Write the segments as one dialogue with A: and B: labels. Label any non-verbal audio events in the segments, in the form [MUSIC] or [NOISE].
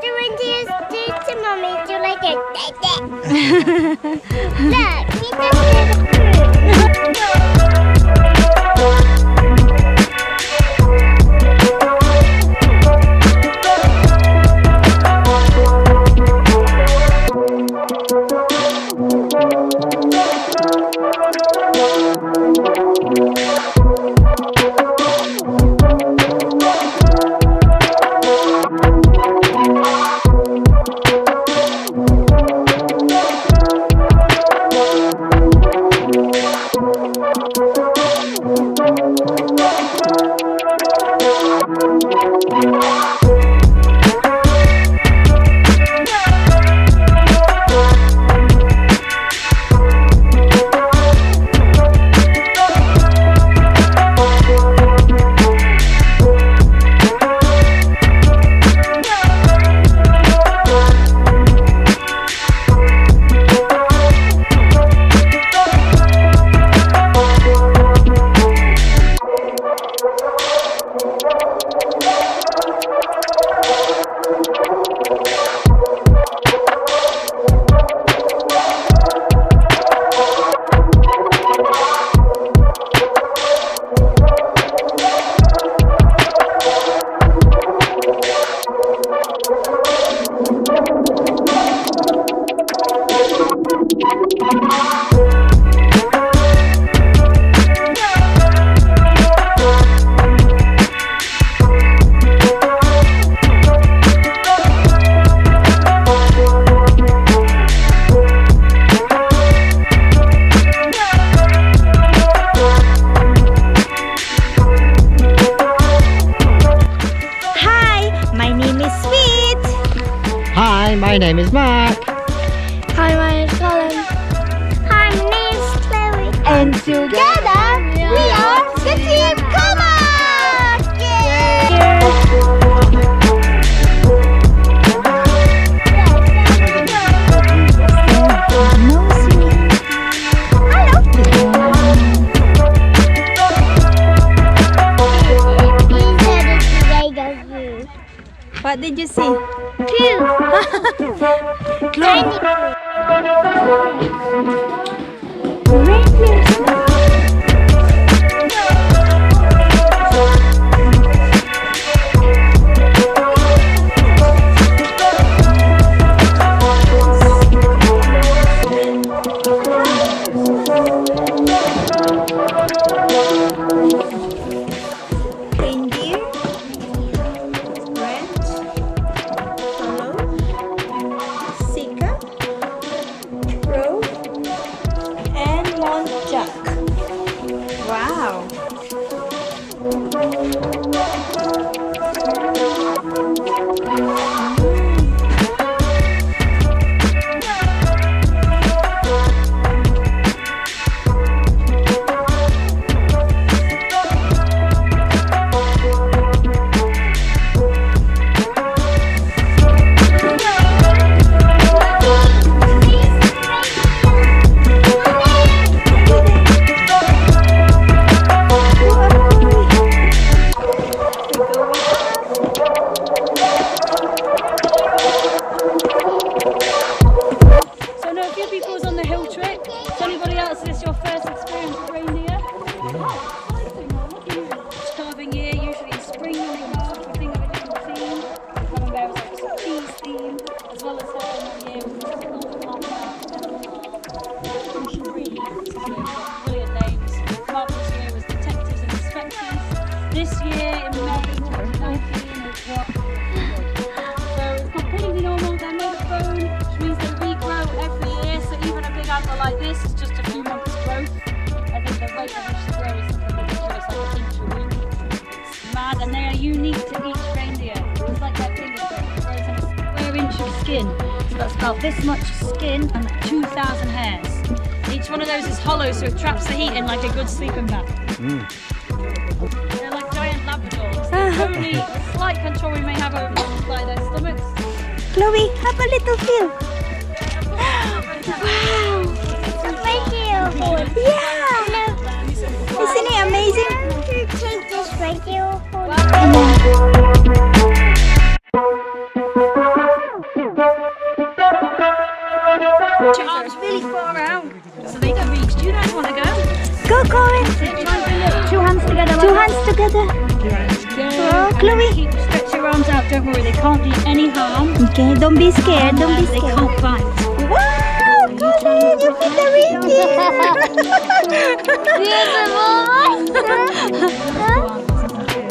A: the reindeers do? To mommy. Do like [LAUGHS] a Look,
B: [LAUGHS] Chloe. Reindeer.
C: Just a few months growth. I think the rate at which they grow is something ridiculous, like an inch a week. It's mad, and they are unique to each reindeer. It's like their grows in a square inch of skin. So that's about this much skin and 2,000 hairs. Each one of those is hollow, so it traps the heat in like a good sleeping bag. They're like giant Labradors. Uh-huh. The only slight control we may have over them is by their stomachs.
B: Chloe, have a little feel. [GASPS] wow. Yeah! Isn't it amazing? Your arm's really far out. So they.
A: Do want to go? Go, Corin. Two
C: hands
B: together. Two
C: hands together. Chloe. Stretch your arms out. Don't worry, they can't do any harm.
B: Okay, don't be scared. Don't be
C: scared. They can't bite.
B: Colin, you put the reindeer! Beautiful! Huh?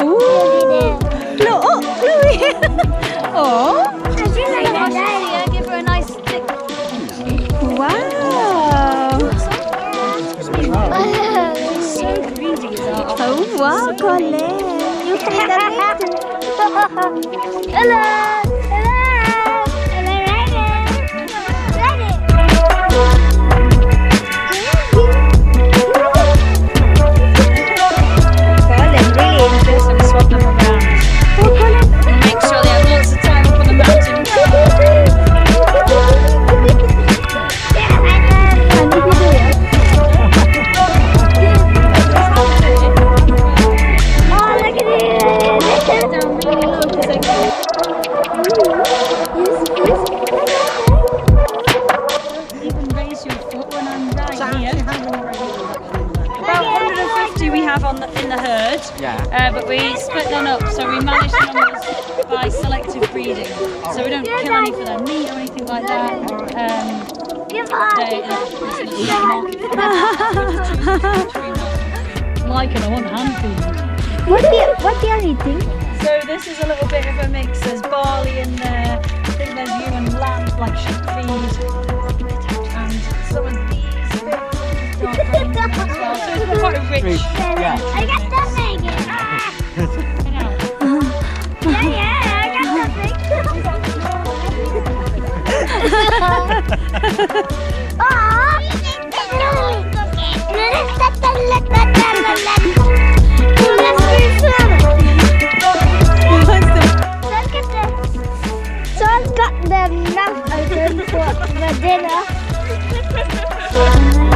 B: Oh, Chloe! oh! Wow! Wow, Colin! You put the
A: reindeer! Hello!
C: things like that. Um, they, like and I want hand feed.
B: What, you? what they you eating?
C: So this is a little bit of a mix. There's barley in there. I think there's human lamb, like sheep feed. And some of these bits. so it's quite a rich...
D: Yeah.
A: got their mouth open for the dinner. [LAUGHS]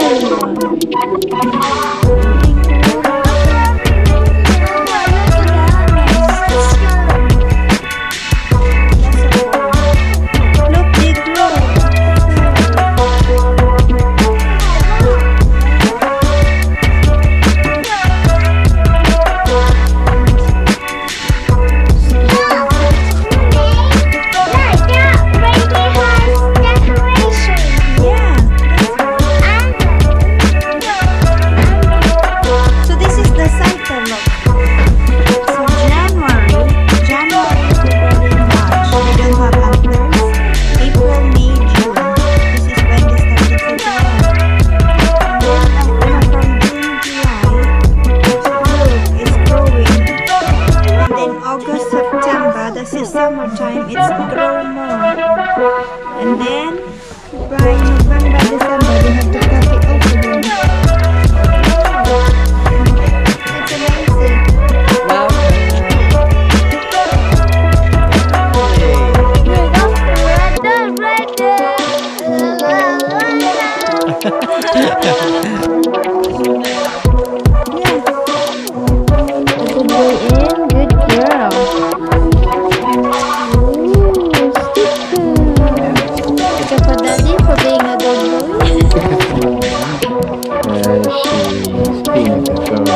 B: Yay! for being a good boy. [LAUGHS] uh,
D: she's being a good girl.